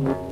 you.